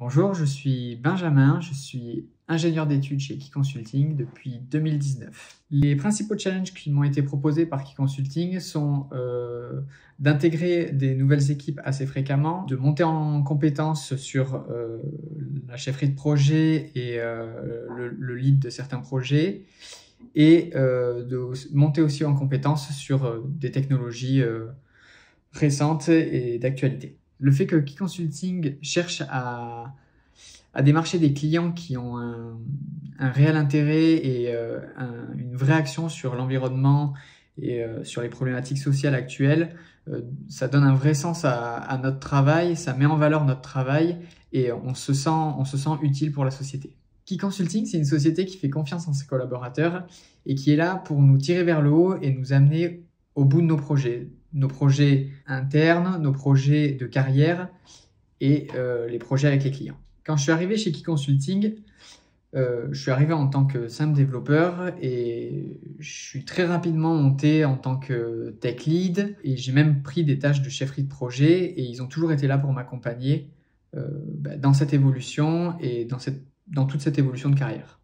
Bonjour, je suis Benjamin, je suis ingénieur d'études chez Key Consulting depuis 2019. Les principaux challenges qui m'ont été proposés par Key Consulting sont euh, d'intégrer des nouvelles équipes assez fréquemment, de monter en compétences sur euh, la chefferie de projet et euh, le, le, lead de certains projets, et de monter aussi en compétences sur des technologies récentes et d'actualité le fait que Key Consulting cherche à, démarcher des clients qui ont un, réel intérêt et euh, une vraie action sur l'environnement et euh, sur les problématiques sociales actuelles, euh, ça donne un vrai sens à, notre travail, ça met en valeur notre travail et on se sent, on se sent utile pour la société. Key Consulting, c'est une société qui fait confiance en ses collaborateurs et qui est là pour nous tirer vers le haut et nous amener au bout de nos projets, nos projets internes, nos projets de carrière et euh, les projets avec les clients. Quand je suis arrivé chez Key Consulting, euh, je suis arrivé en tant que simple développeur et je suis très rapidement monté en tant que tech lead et j'ai même pris des tâches de chefferie de projet et ils ont toujours été là pour m'accompagner euh, bah, dans cette évolution et dans, toute cette évolution de carrière.